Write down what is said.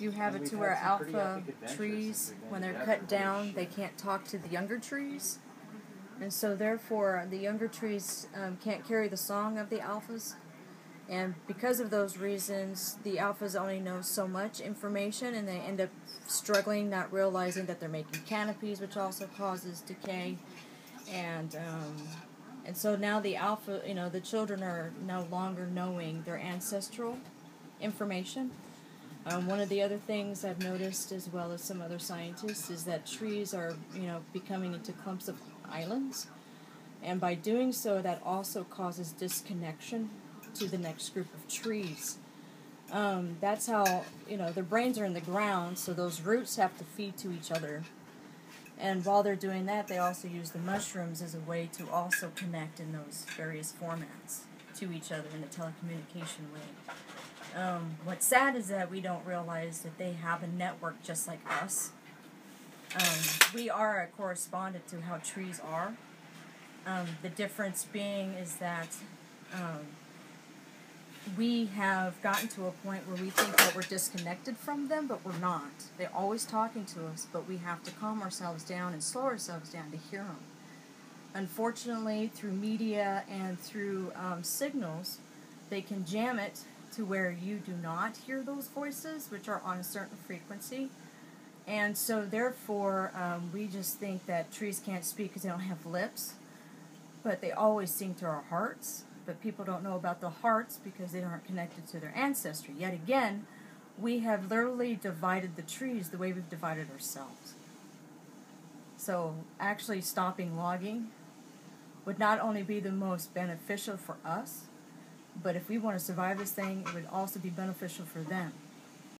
you have And it to where alpha trees, since we've been when they're cut down, they can't talk to the younger trees. And so, therefore, the younger trees um, can't carry the song of the alphas. And because of those reasons, the alphas only know so much information and they end up struggling, not realizing that they're making canopies, which also causes decay. And um, and so now the alpha, you know, the children are no longer knowing their ancestral information. Um, one of the other things I've noticed, as well as some other scientists, is that trees are, you know, becoming into clumps of islands, and by doing so, that also causes disconnection to the next group of trees. Um, that's how, you know, their brains are in the ground, so those roots have to feed to each other. And while they're doing that, they also use the mushrooms as a way to also connect in those various formats to each other in a telecommunication way. Um, what's sad is that we don't realize that they have a network just like us. Um, we are a correspondent to how trees are. Um, the difference being is that um, we have gotten to a point where we think that we're disconnected from them, but we're not. They're always talking to us, but we have to calm ourselves down and slow ourselves down to hear them. Unfortunately, through media and through um, signals, they can jam it to where you do not hear those voices, which are on a certain frequency. And so, therefore, um, we just think that trees can't speak because they don't have lips, but they always sing to our hearts. But people don't know about the hearts because they aren't connected to their ancestry. Yet again, we have literally divided the trees the way we've divided ourselves. So, actually, stopping logging would not only be the most beneficial for us, but if we want to survive this thing, it would also be beneficial for them.